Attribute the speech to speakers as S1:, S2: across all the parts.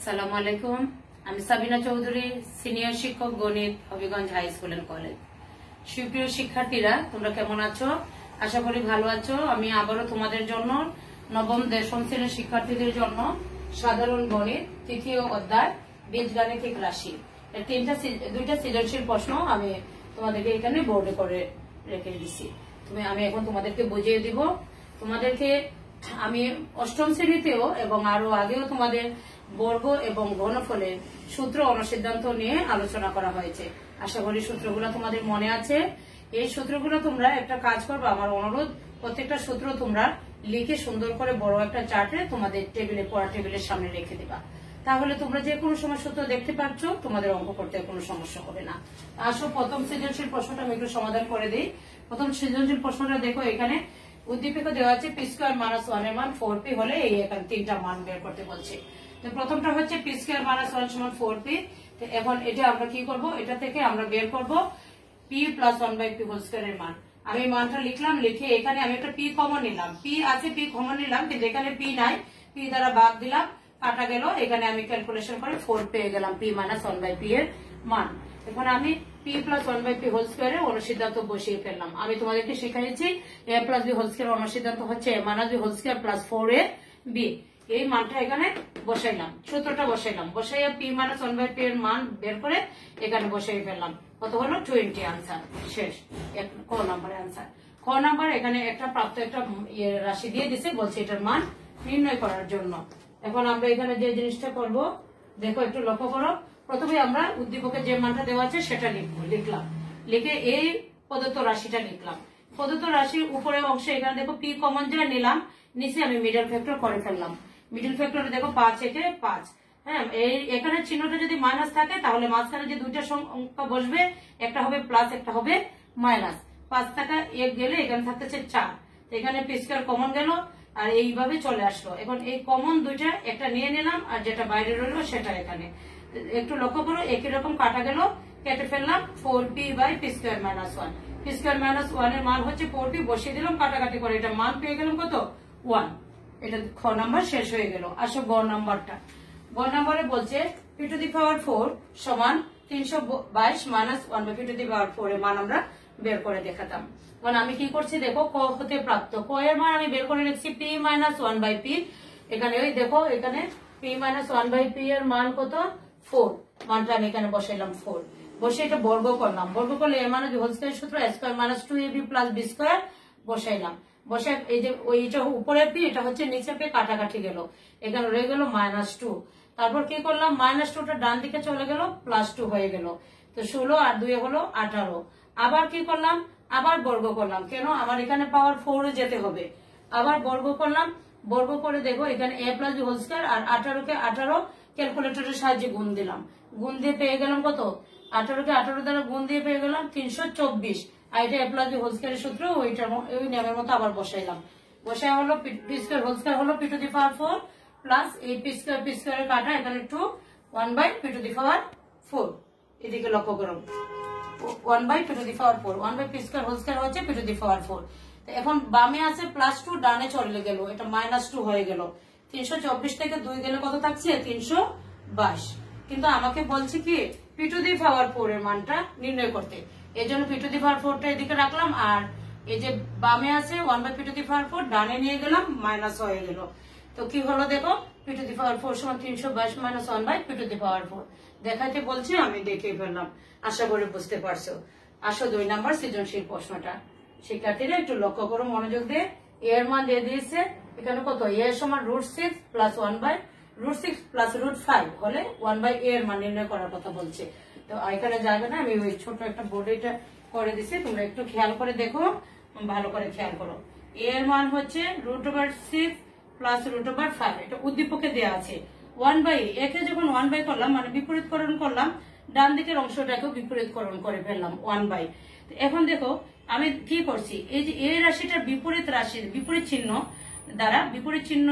S1: আসসালামু আলাইকুম। আমি সাবিনা চৌধুরী, সিনিয়র শিক্ষক গণিত, Habiganj high school and college. সুপ্রিয় শিক্ষার্থীরা, তোমরা কেমন আছো? আশা করি ভালো আছো। আমি আবারও তোমাদের জন্য নবম, দশম শ্রেণির শিক্ষার্থীদের জন্য সাধারণ গণিত তৃতীয় অধ্যায় বীজগাণিতিক রাশি। তিনটা দুইটা সৃজনশীল প্রশ্ন আমি তোমাদেরকে এখানে বোর্ডে করে রেখে দিছি। তুমি আমি এখন তোমাদেরকে বুঝিয়ে দিব। তোমাদেরকে আমি অষ্টম শ্রেণীতেও এবং আরও আগেও তোমাদের বর্গ এবং ঘনফলের সূত্র অনুসিদ্ধান্ত নিয়ে আলোচনা করা হয়েছে। আশা করি সূত্রগুলো তোমাদের মনে আছে। এই সূত্রগুলো তোমরা একটা কাজ করবে, আমার অনুরোধ, প্রত্যেকটা সূত্র তোমরা লিখে সুন্দর করে বড় একটা চার্টে তোমাদের টেবিলে, পড়া টেবিলের সামনে রেখে দিবা। তাহলে তোমরা যে কোনো সময় সূত্র দেখতে পাচ্ছ তোমাদের অঙ্ক করতে কোনো সমস্যা হবে না। আসো, প্রথম সৃজনশীল প্রশ্নটা আমি একটু সমাধান করে দিই। প্রথম সৃজনশীল প্রশ্নটা দেখো এখানে। উদ্দীপক দেওয়া আছে পি স্কোয়ার মাইনাস ওয়ানের মান ফোর পি হলে এই এখানে তিনটা মান বের করতে বলছে। তো প্রথমটা হচ্ছে পি স্কোয়ার মাইনাস ওয়ান সমান ফোর পি এখন এটা আমরা কি করব? এটা থেকে আমরা বের করব P plus one by P whole square এর মান। আমি মানটা লিখলাম, লিখে এখানে আমি একটা পি কমন নিলাম। পি আছে পি কমন নিলাম, কিন্তু এখানে পি নাই। পি দ্বারা বাদ দিলাম, কাটা গেল। এখানে আমি ক্যালকুলেশন করে ফোর পেয়ে গেলাম P minus one by P এর মান। এখন আমি P plus one by P whole স্কোয়ারে অনুসিদ্ধান্ত বসিয়ে ফেললাম। আমি তোমাদেরকে শিখাইছি A plus B whole square অনুসিদ্ধান্ত হচ্ছে A minus B whole square plus four A B এই মানটা এখানে বসাইলাম, সূত্রটা বসাইলাম। বসাইয়া P minus one by P এর মান বের করে এখানে বসাই ফেললাম। কত হলো? টোয়েন্টি আনসার শেষ। ক নাম্বার আনসার ক নাম্বার এখানে একটা প্রাপ্ত একটা ইয়ে রাশি দিয়ে দিছে, বলছে এটার মান নির্ণয় করার জন্য। এখন আমরা এখানে যে জিনিসটা করব, দেখো একটু লক্ষ্য করো। প্রথমে আমরা উদ্দীপকের যে মানটা দেওয়া আছে সেটা লিখব, লিখলাম। লিখে এই প্রদত্ত রাশিটা লিখলাম। প্রদত্ত রাশির উপরের অংশে এখানে দেখো পি কমন যা নিলাম, নিচে আমি মিডল ফ্যাক্টর করে ফেললাম। মিডল ফ্যাক্টরে দেখো পাঁচ একে পাঁচ। হ্যাঁ এই এখানে চিহ্নটা যদি মাইনাস থাকে, তাহলে মাঝখানে যে দুইটা সংখ্যা বসবে, একটা হবে প্লাস একটা হবে মাইনাস পাঁচ টাকা এক গেলে এখানে থাকতেছে চার। এখানে পিস্কার কমন গেল। আর এইভাবে চলে আসলো। এখন এই কমন দুইটা একটা নিয়ে নিলাম আর যেটা বাইরে রইল সেটা এখানে। একটু লক্ষ্য করো, একই রকম কাটা গেল, কেটে ফেললাম four P by P square minus one P square minus ওয়ানের মান হচ্ছে ফোর পি বসিয়ে দিলাম, কাটাকাটি করে। এটা মান পেয়ে গেলাম কত? ওয়ান এটা খ নাম্বার শেষ হয়ে গেল। আসো গ নাম্বারটা গ নাম্বারে বলছে P to the power four সমান তিনশো বাইশ minus one by P to the power four এর মান আমরা বের করে দেখাতাম। এখন আমি কি করছি, দেখো, ক হতে প্রাপ্ত। ক এর মান আমি বের করে রেখেছি P minus one by P. এখানে ওই দেখো, এখানে P minus one by P এর মান কত? ফোর মানটা আমি এখানে বসাইলাম ফোর বসে এটা বর্গ করলাম। বর্গ করলে এর মানে হোল সূত্র square minus two A B plus B square বসাইলাম। বসে এই যে ওইটা উপরে পি, এটা হচ্ছে নিচে পি, কাটাকাটি গেল। এখানে রয়ে গেল মাইনাস টু তারপর কি করলাম? মাইনাস টুটা ডান দিকে চলে গেল প্লাস টু হয়ে গেল। তো ষোলো আর দুই হলো আঠারো। আবার কি করলাম? আবার বর্গ করলাম। কেন? আমার এখানে পাওয়ার ফোরে যেতে হবে। আবার বর্গ করলাম। বর্গ করে দেখো, এখানে এ প্লাস হোল স্কোয়ার আর আঠারোকে আঠারো ক্যালকুলেটরের সাহায্যে গুণ দিলাম। গুণ দিয়ে পেয়ে গেলাম কত? আঠারোকে আঠারো দ্বারা গুণ দিয়ে পেয়ে গেলাম তিনশো চব্বিশ। আর এটা এ প্লাস হোল স্কোয়ারের সূত্র, ওইটার ওই নিয়মের মতো আবার বসাইলাম। বসাই হলো পি স্কোয়ার হোল স্কোয়ার হলো P to the power four plus এই পি স্কোয়ার পি স্কোয়ারের কাটা এখানে two one by P to the power four এদিকে লক্ষ্য করুন one by P to the power four one by P square whole square হচ্ছে P to the power four এখন বামে আছে প্লাস টু ডানে চলে গেল। এটা মাইনাস টু হয়ে গেল। তিনশো চব্বিশ থেকে দুই গেলে কত থাকছে? তিনশো বাইশ। কিন্তু আমাকে বলছে কি P to the power four এর মানটা নির্ণয় করতে। এই জন্য পি টু দি পাওয়ার ফোরটা এদিকে রাখলাম। আর এই যে বামে আছে one by P to the power four ডানে নিয়ে গেলাম মাইনাস হয়ে গেল। তো কি হলো দেখো? P to the power four সমান তিনশো বাইশ minus one by P to the power four দেখাইতে বলছে, আমি দেখে ফেললাম। আশা করি বুঝতে পারছ। আসো দুই নাম্বার সৃজনশীল প্রশ্নটা। শিক্ষার্থীরা একটু লক্ষ্য করো, মনোযোগ দিয়ে। এর মান দিয়ে দিয়েছে। এখানে কত? এ সমান root six plus one by root six plus root five হলে ওয়ান বাই এ এর মান নির্ণয় করার কথা বলছে। তো এখানে যাবে না, আমি ওই ছোট একটা বোর্ডে এটা করে দিছি। তোমরা একটু খেয়াল করে দেখো। ভালো করে খেয়াল করো। এ এর মান হচ্ছে root over six plus root over five এটা উদ্দীপকে দেওয়া আছে। ওয়ান বাই একে যখন ওয়ান বাই করলাম মানে বিপরীতকরণ করলাম, ডান দিকের অংশটাকেও বিপরীতকরণ করে ফেললাম ওয়ান বাই এখন দেখো, আমি কি করছি? এই যে এই রাশিটার বিপরীত রাশির, বিপরীত চিহ্ন দ্বারা, বিপরীত চিহ্ন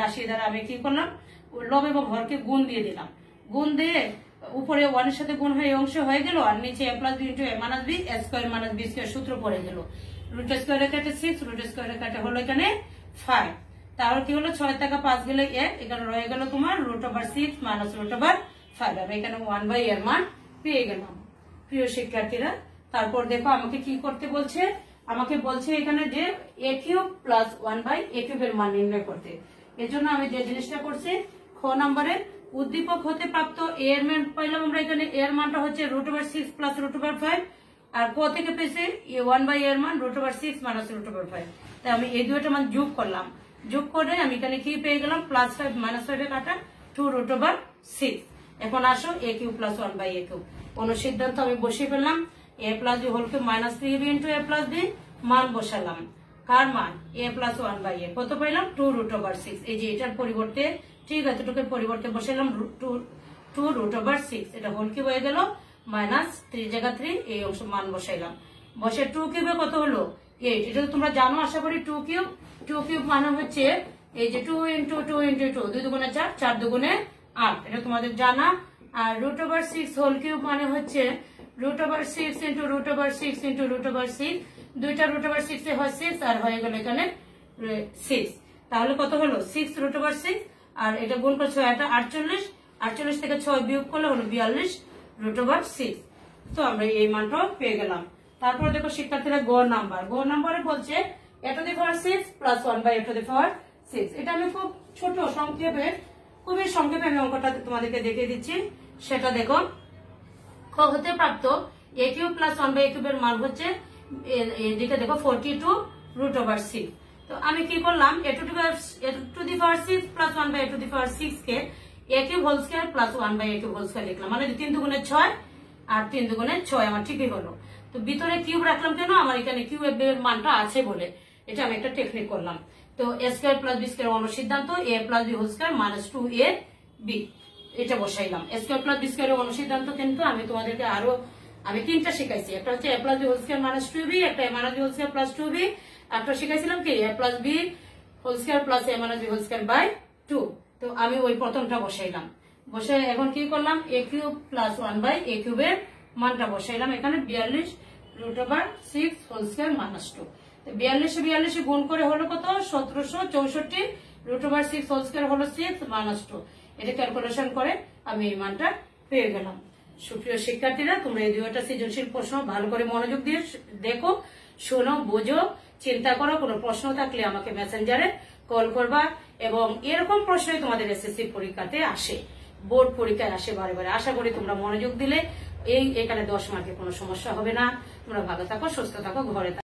S1: রাশি দ্বারা আমি কি করলাম? লব এবং হরকে গুণ দিয়ে দিলাম। গুণ দিয়ে উপরে ওয়ানের সাথে গুণ হয়ে অংশ হয়ে গেল, আর নিচে A plus B into A minus B A square minus B square সূত্র পড়ে গেল। রুট স্কোয়ারে কাটে সিক্স রুট স্কোয়ারে কাটে হলো এখানে ফাইভ তাহলে কি হলো? ছয় টাকা পাঁচ গেলে এক, এখানে রয়ে গেল তোমার root over six minus root over five আমি এখানে ওয়ান বাই এর মান পেয়ে গেলাম। প্রিয় শিক্ষার্থীরা, তারপর দেখো আমাকে কি করতে বলছে? আমাকে বলছে এখানে যে A cube plus one by A কিউবের মান নির্ণয় করতে। এর জন্য আমি যে জিনিসটা করছি, খ নম্বরে, উদ্দীপক হতে প্রাপ্ত এ এর মান পাইলাম আমরা এখানে এ এর মানটা হচ্ছে root over six plus root over five আর ক থেকে পেয়েছে? ওয়ান বাই এর মান root over six minus root over five তাই আমি এই দুইটা মান যোগ করলাম। যোগ করে আমি এখানে কি পেয়ে গেলাম? প্লাস ফাইভ মাইনাস ফাইভে কাটা টু রুট ওভার সিক্স এখন আসো a cube plus one by a cube কোন সিদ্ধান্ত আমি বসিয়ে ফেললাম। A plus b whole cube minus three b into a plus b মান বসালাম। কার মান? A plus one by a কত পাইলাম? টু রুট ওভার সিক্স এই যে এটার পরিবর্তে, ঠিক আছে এতটুকুর পরিবর্তে বসালাম two two root over six এটা হোল কিউব হয়ে গেল মাইনাস থ্রি জায়গা থ্রি এই অংশ মান বসাইলাম। বসে টু কিউবে কত হলো? এইট এটা তো তোমরা জানো, আশা করি টু কিউব টু কিউব মানে হচ্ছে এই যে two into two into two দুই দুগুণে চার চার দুগুণে আট। এটা তোমাদের জানা। আর root over six whole cube মানে হচ্ছে root over six into root over six into root over six দুইটা রুট ওভার সিক্স এ হয় সিক্স আর হয়ে গেল এখানে সিক্স তাহলে কত হলো? সিক্স রুট ওভার সিক্স আর এটা গুণ করছে এটা আটচল্লিশ। আটচল্লিশ থেকে ছয় বিয়োগ করলে হলো বিয়াল্লিশ রুট ওভার সিক্স তো আমরা এই মানটাও পেয়ে গেলাম। তারপর দেখো শিক্ষার্থীরা গ নাম্বার গ নাম্বারে বলছে a to the power six plus one by a to the power six এটা আমি খুব ছোট সংক্ষেপে খুবই সংক্ষেপে আমি অঙ্কটা তোমাদেরকে দেখিয়ে দিচ্ছি। সেটা দেখো। খ হতে প্রাপ্ত a cube plus one by a কিউবের মান হচ্ছে এদিকে দেখো forty two root over six তো আমি কি করলাম? A to to the power six plus one by a to the power six K a cube whole square plus one by a cube whole square লিখলাম। মানে তিন দুগুণে ছয় আর তিন দুগুণে ছয়। আমার ঠিকই হলো। তো ভিতরে কিউব রাখলাম কেন? আমার এখানে কিউব এর মানটা আছে বলে। এটা আমি একটা টেকনিক করলাম। তো a square plus b square অন্য সিদ্ধান্ত a plus b whole square minus two a b এটা বসাইলাম। A square plus b square অন্য সিদ্ধান্ত কিন্তু আমি তোমাদেরকে আরও, আমি তিনটা শিখাইছি। একটা হচ্ছে a plus b whole square minus two b একটা a minus b whole square plus two b একটা শিখাইছিলাম কি a plus b whole square plus a minus b whole square by two তো আমি ওই প্রথমটা বসাইলাম। বসে এখন কি করলাম? A cube plus one by a কিউবের মানটা বসাইলাম। এখানে বিয়াল্লিশ root over six whole square minus two বিয়াল্লিশে বিয়াল্লিশে গুণ করে হলো কত? সতেরোশো চৌষট্টি। Root over six whole square হলো সিক্স মাইনাস টু এটা ক্যালকুলেশন করে আমি এই মানটা পেয়ে গেলাম। সুপ্রিয় শিক্ষার্থীরা, তোমরা এই দুইটা সৃজনশীল প্রশ্ন ভালো করে মনোযোগ দিয়ে দেখো, শোনো, বোঝো, চিন্তা করো, কোনো প্রশ্ন থাকলে আমাকে মেসেঞ্জারে কল করবা এবং এরকম প্রশ্নই তোমাদের এসএসসি পরীক্ষাতে আসে। বোর্ড পরীক্ষায় আসে বারে বারে। আশা করি তোমরা মনোযোগ দিলে এই এখানে দশ মার্কে কোনো সমস্যা হবে না। তোমরা ভালো থাকো, সুস্থ থাকো, ঘরে থাকো।